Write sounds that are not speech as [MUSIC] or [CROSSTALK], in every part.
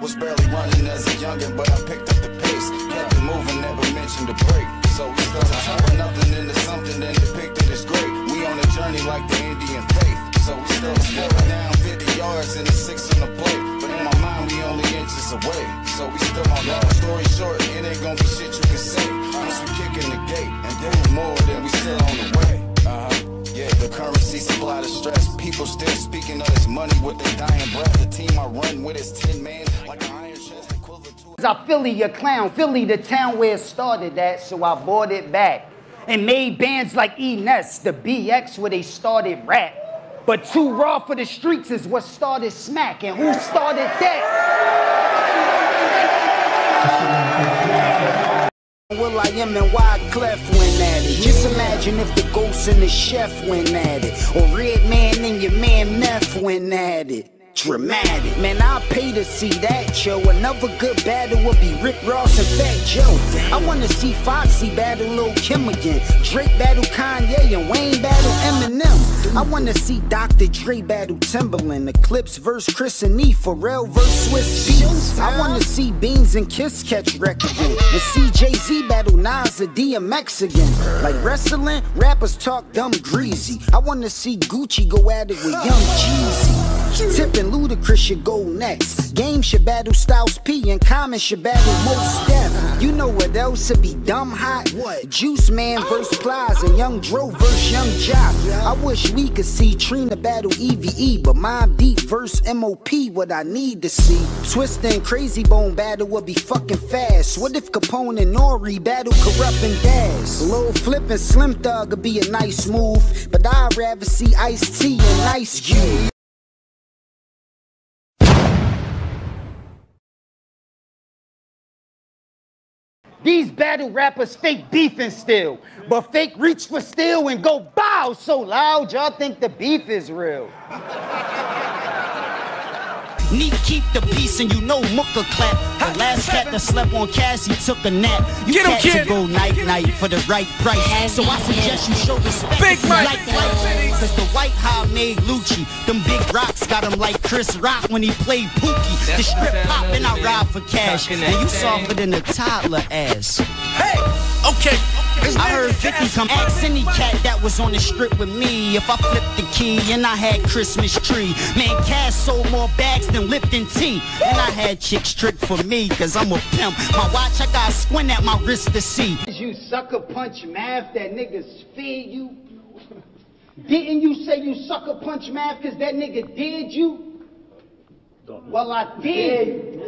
Was barely running as a youngin', but I picked up the pace. Kept it moving, never mentioned a break. So we started turning nothing into something, then depicted as great. We on a journey like the Indian faith. So we still stepping down 50 yards and the six on the plate. But in my mind, we only inches away. So we still on long story short, it ain't gonna be shit you can say. Once we kick in the gate and do more, then we still on the way. The currency supply the stress. People still speaking of this money with their dying breath. The team I run with is 10 man, like an iron chest equivalent to I Philly your clown, Philly the town where it started at, so I bought it back. And made bands like E Ness, the BX where they started rap. But too raw for the streets is what started smack. And who started that? Will.i.am and why Clef went at it. Just imagine if the ghost and the chef went at it. Or Redman and your man Meth went at it. Dramatic, man, I'll pay to see that, yo. Another good battle will be Rick Ross and Fat Joe. I wanna see Foxy battle Lil Kim again. Drake battle Kanye and Wayne battle Eminem. I wanna see Dr. Dre battle Timbaland. Eclipse verse Chris and E. Pharrell verse Swizz Beatz. I wanna see Beans and Kiss catch record again. And see Jay-Z battle Nas and DMX again. Like wrestling, rappers talk dumb greasy. I wanna see Gucci go at it with Young Jeezy. Tip and Ludacris should go next. Game should battle Styles P and Common should battle Mos Def. You know what else would be dumb hot? What? Juice Man versus Plies and Young Dro versus Yung Joc. I wish we could see Trina battle EVE, but Mobb Deep versus MOP what I need to see. Twist and Krayzie Bone battle would be fucking fast. What if Capone and Nori battle Kurupt and Daz? Low Flip and Slim Thug would be a nice move, but I'd rather see Ice T and Ice Cube. These battle rappers fake beefing still, but fake reach for steel and go bow so loud y'all think the beef is real. Need keep the peace and you know Mooka clap. The last cat that slept on Cassie took a nap. You Get him, to go night night for the right price. So I suggest you show respect. Big if you Mike. Like life. Cause the white high made Lucci. Them big rocks got him like Chris Rock when he played Pookie. The strip pop and I ride for cash. And you softer than a toddler ass. Hey, okay. I heard 50 come ask any cat that was on the strip with me if I flipped the key and I had Christmas tree. Man, Cass sold more bags than Lipton tea. And I had chicks trick for me, cause I'm a pimp. My watch, I got a squint at my wrist to see. You sucker punch Math that niggas feed you? Didn't you say you sucker punch Math cause that nigga did you? Well, I did.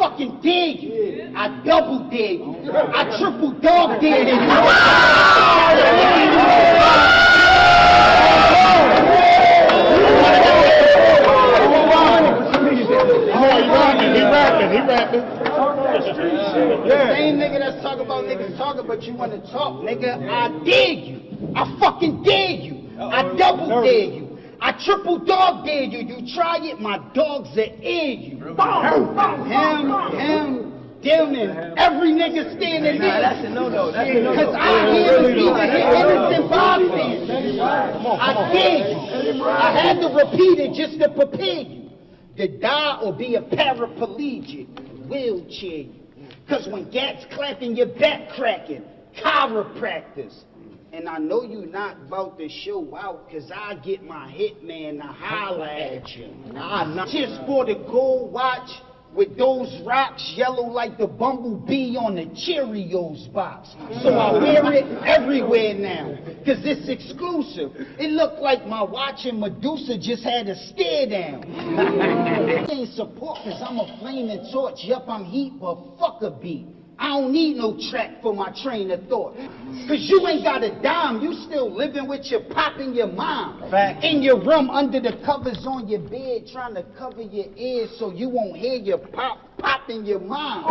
I fucking you. I double dig. you. I triple dog did you. He rapping, he rapping. The same nigga that's talking about niggas talking, but you wanna talk, nigga. I did you. I fucking did you. I double did you. I triple dog did you. You try it, my dogs are in you. Him, him, them, and every nigga standing there. That's a no-no, that's a no-no. Cause I hear the people hit innocent bystanders. I did you. I had to repeat it just to prepare you. To die or be a paraplegic, wheelchair you. Cause when gats clapping, your back cracking. Chiropractors. And I know you not about to show out, cause I get my hitman to holler at you. I not just for the gold watch with those rocks yellow like the bumblebee on the Cheerios box. So I wear it everywhere now, cause it's exclusive. It looked like my watch and Medusa just had a stare down. [LAUGHS] I ain't support cause I'm a flaming torch. Yup, I'm heat, but fuck a beat. I don't need no track for my train of thought. Cause you ain't got a dime, you still living with your pop and your mom. In your room under the covers on your bed, trying to cover your ears so you won't hear your pop popping your mom.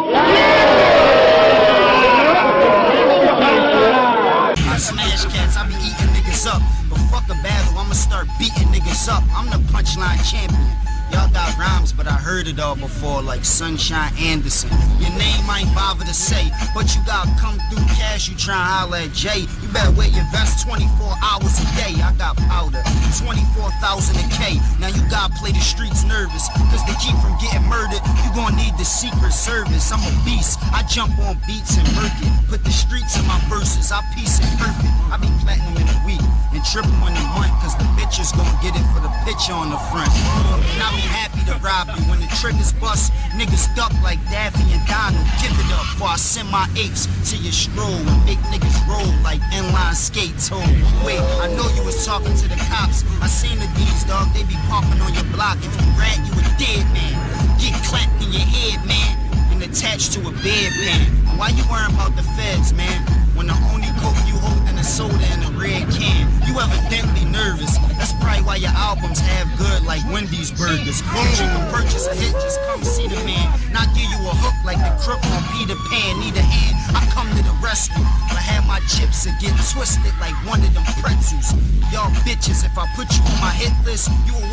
I smash cats, I be eating niggas up. But fuck a battle, I'ma start beating niggas up. I'm the punchline champion. Y'all got rhymes, but I heard it all before, like Sunshine Anderson. Your name I ain't bother to say, but you gotta come through cash, you try and holler at Jay. You better wear your vest 24 hours a day. I got powder, 24,000 a K. Now you gotta play the streets nervous, cause they keep from getting murdered. You gon' need the secret service. I'm a beast. I jump on beats and murk it. Put the streets in my verses. I piece it perfect. I be platinum in a week and triple in a month. Cause the bitches gon' get it for the picture on the front. And I be happy to rob you when the triggers bust. Niggas duck like Daffy and Donald. Give it up before I send my apes to your stroll and make niggas roll like inline skates. Oh, wait, I know you was talking to the cops. I seen the D's, dog. They be popping on your block. If you rat, you a dead man. Get clapped in your head, man. And attached to a bedpan. Why you worrying about the feds, man? When the only coke you holding is a soda in a red can. You evidently nervous. That's probably why your albums have good like Wendy's burgers. Won't you purchase a hit, just come see the man. Not give you a hook like the crook on Peter Pan. Need a hand, I come to the rescue. But have my chips and get twisted like one of them pretzels. Y'all bitches, if I put you on my hit list, you will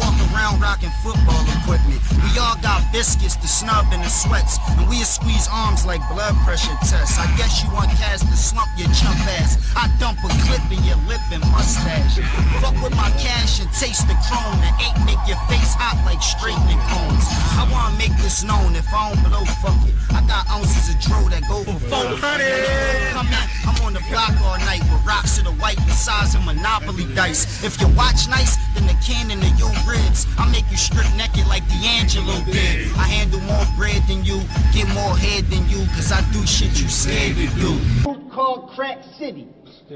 around rocking football equipment. We all got biscuits, the snub and the sweats. And we'll squeeze arms like blood pressure tests. I guess you want Cass to slump your chump ass. I dump a clip in your lip and mustache. Fuck with my cash and taste the chrome. And ain't make your face hot like straightening cones. I wanna make this known. If I don't blow, fuck it. I got ounces of dro that go for 400. Come in, I'm on the block all night with rocks to the white the size of Monopoly dice. If you watch nice, then the cannon of your ribs. I make you strip naked like D'Angelo did. I handle more bread than you, get more head than you, cause I do shit you scared to do. called Crack City.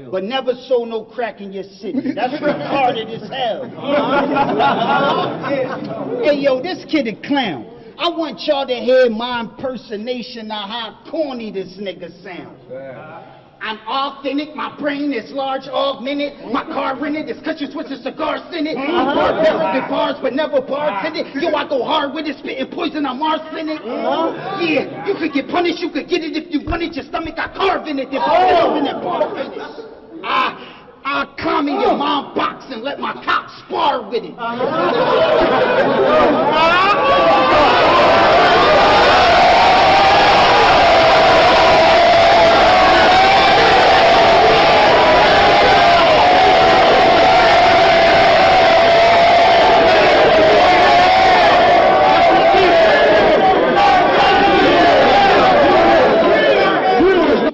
But never sold no crack in your city. That's retarded as hell. [LAUGHS] hey yo, this kid a clown. I want y'all to hear my impersonation of how corny this nigga sounds. I'm authentic, my brain is large, augmented, mm-hmm. my car rented, this country switching cigars in it. Barbaric with bars, but never bars ah. in it. Yo, I go hard with it, spitting poison, I'm arsenic. Mm-hmm. Yeah, you could get punished, you could get it if you wanted, your stomach got carved in it, then oh. in it, barf in it. I, I come in your oh. mom box and let my cop spar with it. You uh-huh. [LAUGHS] uh-huh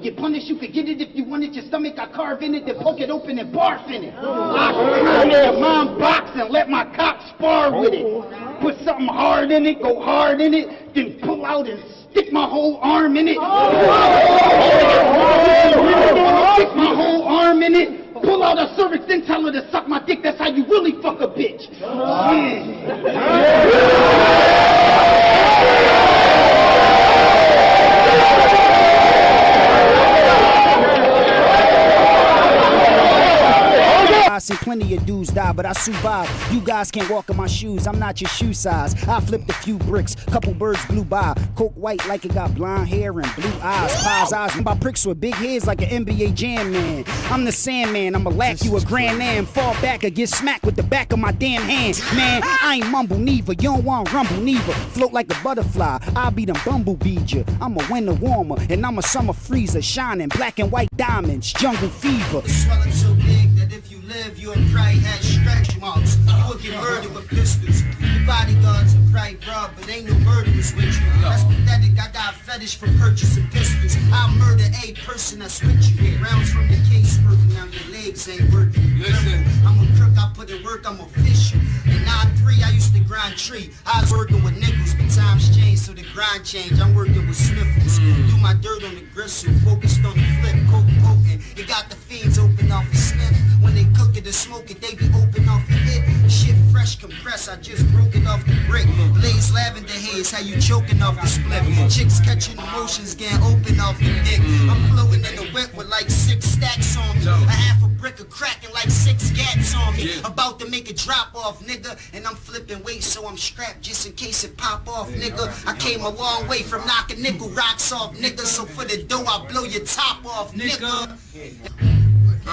get punished, you could get it if you wanted, your stomach got carved in it, then poke it open and barf in it. I come in your mom box and let my cop spar with it. Put something hard in it, go hard in it, then pull out and stick my whole arm in it. Stick my whole arm in it. Pull out her cervix, then tell her to suck my dick. That's how you really fuck a bitch. Plenty of dudes die, but I survive. You guys can't walk in my shoes, I'm not your shoe size. I flipped a few bricks, couple birds blew by. Coke white like it got blonde hair and blue eyes. Pies eyes, and pricks with big heads like an NBA jam man. I'm the Sandman, I'ma lack you a grand am. Fall back or get smacked with the back of my damn hand. Man, I ain't mumble neither, you don't want rumble neither. Float like a butterfly, I'll be them bumblebee ya. I'm a winter warmer, and I'm a summer freezer. Shining black and white diamonds, jungle fever. Live, you would probably have stretch marks. You would get murdered with pistols. Your bodyguards are probably robbed, but ain't no murderers with you. That's pathetic. I got a fetish for purchasing pistols. I murder a person that's with you. Rounds from the case working, now your legs ain't working. Listen. I'm a crook, I put in work, I'm official. In 9-3, I used to grind tree. I was working with nickels, but times changed, so the grind changed. I'm working with sniffles. Mm. Do my dirt on the gristle, focused on the flip, coke poking. You got the fiends open off the sniff. When they cook it and smoke it, they be open off the hit. Shit fresh compressed, I just broke it off the brick. Blaze lavender haze, how you choking off the split. Chicks catching emotions, getting open off the dick. I'm floating in the wet with like six stacks on me. A half a brick of crack and like six gats on me. About to make a drop off, nigga. And I'm flipping weight, so I'm strapped just in case it pop off, nigga. I came a long way from knocking nickel rocks off, nigga. So for the dough, I blow your top off, nigga.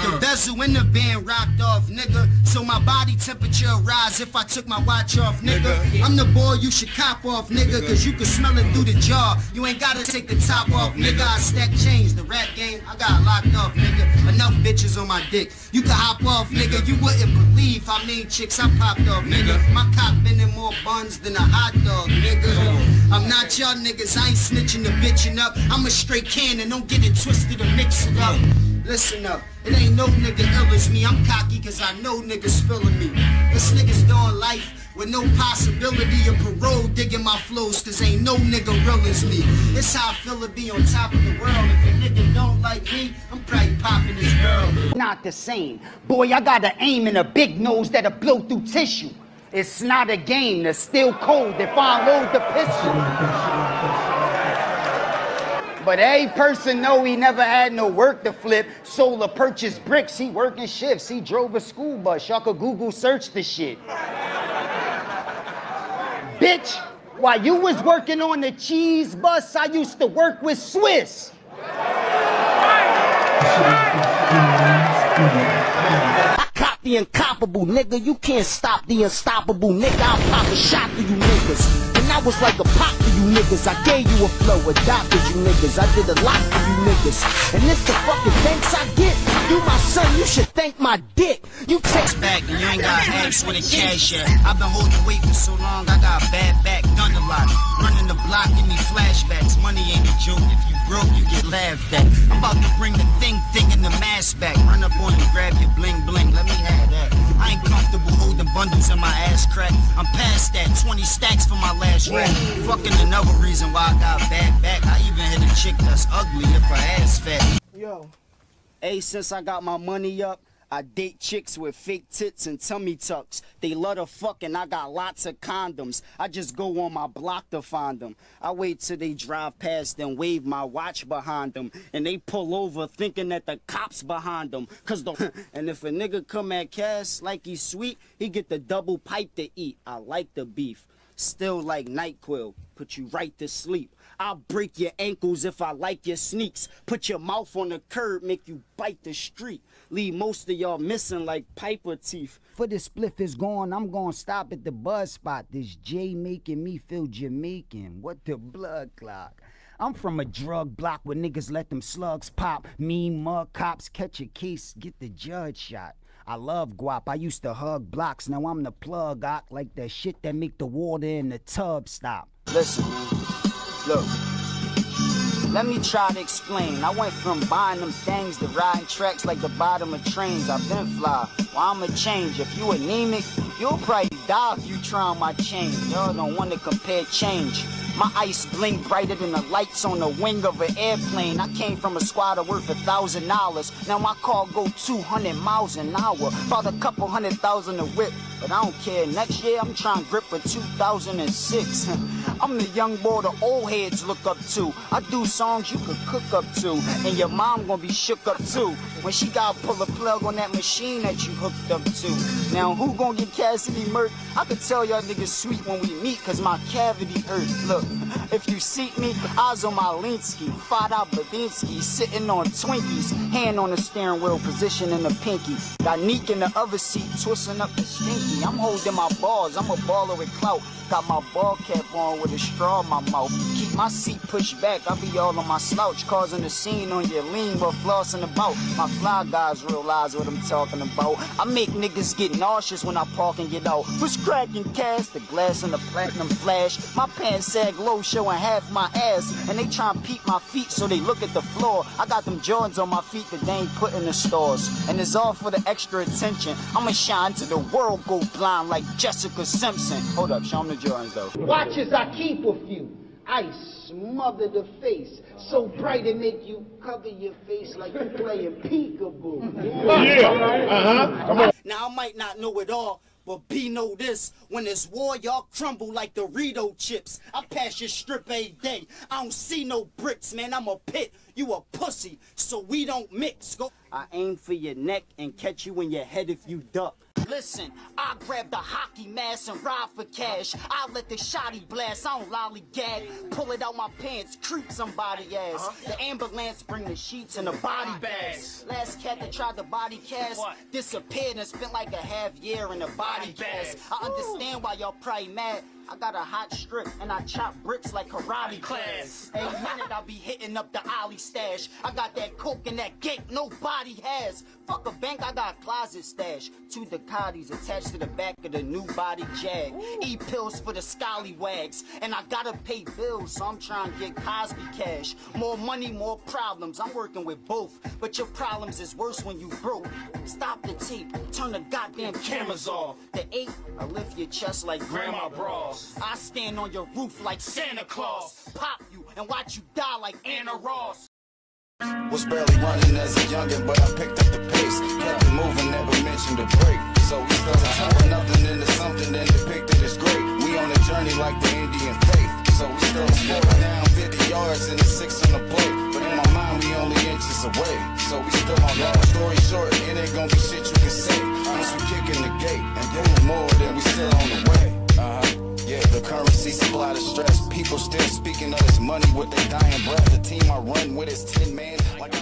The bezel in the band rocked off, nigga. So my body temperature rise if I took my watch off, nigga. I'm the boy you should cop off, nigga, cause you can smell it through the jar. You ain't gotta take the top off, nigga. I stack change. The rap game, I got locked off, nigga. Enough bitches on my dick. You can hop off, nigga. You wouldn't believe how many chicks I popped off, nigga. My cock been in more buns than a hot dog, nigga. I'm not y'all niggas, I ain't snitching the bitching up. I'm a straight cannon, don't get it twisted or mix it up. Listen up, it ain't no nigga ill as me. I'm cocky cause I know niggas spilling me. This niggas doing life with no possibility of parole digging my flows cause ain't no nigga real as me. It's how I feel to be on top of the world. If a nigga don't like me, I'm probably popping his girl. Not the same. Boy, I got an aim and a big nose that'll blow through tissue. It's not a game that's still cold if I unload the pistol. But every person know he never had no work to flip. Sold or purchased bricks. He working shifts. He drove a school bus. Y'all could Google search the shit. Bitch, while you was working on the cheese bus, I used to work with Swiss. I cop the incomparable, nigga. You can't stop the unstoppable, nigga. I'll pop a shot to you niggas. I was like a pop for you niggas. I gave you a flow, adopted you niggas. I did a lot for you niggas. And this the fucking thanks I get. You my son, you should thank my dick. You take back and you ain't got hands with a cash yet. I've been holding weight for so long, I got bad back, done a lot. Running the block, give me flashbacks. Money ain't a joke. If you broke, you get laughed at. I'm about to bring the thing, thing in the mask back. Run up on you, grab your bling, bling. Let me have that. I ain't comfortable holding bundles in my ass crack. I'm that. 20 stacks for my last rack. Fucking another reason why I got bad back. I even hit a chick that's ugly if her ass fat. Yo. Hey, since I got my money up, I date chicks with fake tits and tummy tucks. They love to fuck and I got lots of condoms. I just go on my block to find them. I wait till they drive past and wave my watch behind them. And they pull over thinking that the cops behind them. Cause the [LAUGHS] and if a nigga come at Cass like he's sweet, he get the double pipe to eat. I like the beef. Still like NyQuil, put you right to sleep. I'll break your ankles if I like your sneaks. Put your mouth on the curb, make you bite the street. Leave most of y'all missing like piper teeth. For the spliff is gone, I'm gonna stop at the buzz spot. This J making me feel Jamaican. What the blood clock? I'm from a drug block where niggas let them slugs pop. Mean mug cops catch a case, get the judge shot. I love guap. I used to hug blocks. Now I'm the plug out like that shit that make the water in the tub stop. Listen. Look. Let me try to explain. I went from buying them things to riding tracks like the bottom of trains. I've been fly. Well, I'ma change. If you anemic, you'll probably die if you try on my chain. Y'all don't want to compare change. My ice blink brighter than the lights on the wing of an airplane. I came from a squatter worth a thousand dollars. Now my car go 200 miles an hour. Bought a couple hundred thousand a whip, but I don't care. Next year I'm trying to grip for 2006. [LAUGHS] I'm the young boy the old heads look up to. I do songs you could cook up to, and your mom gonna be shook up too when she gotta pull a plug on that machine that you hooked up to. Now who gonna get Cassidy murked? I could tell y'all niggas sweet when we meet, cause my cavity hurt. Look, if you seat me, eyes on my Linsky, Fada Badinsky, sitting on Twinkies, hand on the steering wheel, position in the pinky. Got Neek in the other seat, twisting up the stinky. I'm holding my balls, I'm a baller with clout. Got my ball cap on with a straw in my mouth. My seat pushed back, I be all on my slouch, causing a scene on your lean, but flossing about. My fly guys realize what I'm talking about. I make niggas get nauseous when I park and get out. What's cracking cast? The glass and the platinum flash. My pants sag low, showing half my ass. And they try and peep my feet so they look at the floor. I got them Jordans on my feet that they ain't put in the stores. And it's all for the extra attention. I'ma shine to the world go blind like Jessica Simpson. Hold up, show 'em the Jordans though. Watch as I keep a few. Ice smother the face, so bright it make you cover your face like you playing peekaboo. Yeah. Uh-huh. Come on. Now I might not know it all, but B know this. When it's war, y'all crumble like Dorito chips. I pass your strip a day. I don't see no bricks, man. I'm a pit. You a pussy, so we don't mix. Go. I aim for your neck and catch you in your head if you duck. Listen, I grab the hockey mask and ride for cash. I let the shotty blast, I don't lollygag. Pull it out my pants, creep somebody ass. The ambulance bring the sheets and the body bags. Last cat that tried the body cast disappeared and spent like a half year in a body cast. I understand why y'all probably mad. I got a hot strip and I chop bricks like karate class. Hey, minute I be hitting up the Ollie stash. I got that coke and that gate nobody has. Fuck a bank, I got closet stash. Two Ducatis attached to the back of the new body jag. E pills for the scallywags. And I gotta pay bills, so I'm trying to get Cosby cash. More money, more problems. I'm working with both. But your problems is worse when you broke. Stop the tape, turn the goddamn cameras off. The eight, I lift your chest like grandma bras. I stand on your roof like Santa Claus. Pop you and watch you die like Anna Ross. Was barely running as a youngin', but I picked up the pace. Money with their dying breath. The team I run with is 10 man, like